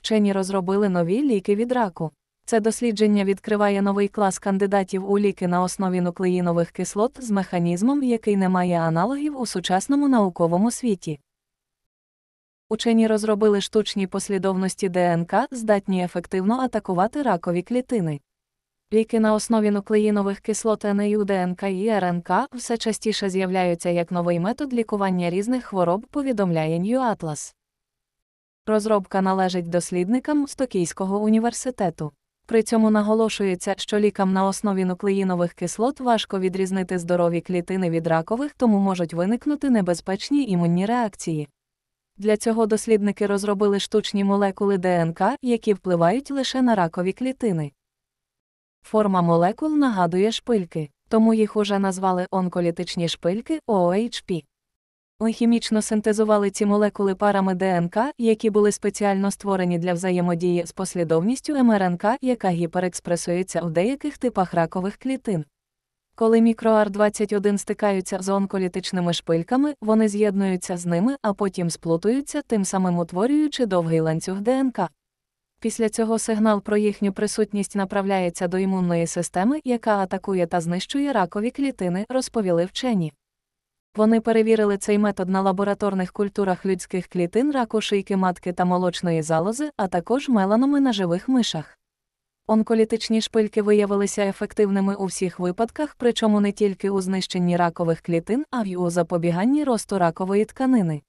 вчені розробили нові ліки від раку. Це дослідження відкриває новий клас кандидатів у ліки на основі нуклеїнових кислот з механізмом, який не має аналогів у сучасному науковому світі. Учені розробили штучні послідовності ДНК, здатні ефективно атакувати ракові клітини. Ліки на основі нуклеїнових кислот НЕЮ, ДНК і РНК все частіше з'являються як новий метод лікування різних хвороб, повідомляє New Atlas. Розробка належить дослідникам з Токійського університету. При цьому наголошується, що лікам на основі нуклеїнових кислот важко відрізнити здорові клітини від ракових, тому можуть виникнути небезпечні імунні реакції. Для цього дослідники розробили штучні молекули ДНК, які впливають лише на ракові клітини. Форма молекул нагадує шпильки, тому їх уже назвали онколітичні шпильки OHP. Ми хімічно синтезували ці молекули парами ДНК, які були спеціально створені для взаємодії з послідовністю МРНК, яка гіперекспресується у деяких типах ракових клітин. Коли мікроар21 стикаються з онколітичними шпильками, вони з'єднуються з ними, а потім сплутуються, тим самим утворюючи довгий ланцюг ДНК. Після цього сигнал про їхню присутність направляється до імунної системи, яка атакує та знищує ракові клітини, розповіли вчені. Вони перевірили цей метод на лабораторних культурах людських клітин раку шийки матки та молочної залози, а також меланоми на живих мишах. Онколітичні шпильки виявилися ефективними у всіх випадках, причому не тільки у знищенні ракових клітин, а й у запобіганні росту ракової тканини.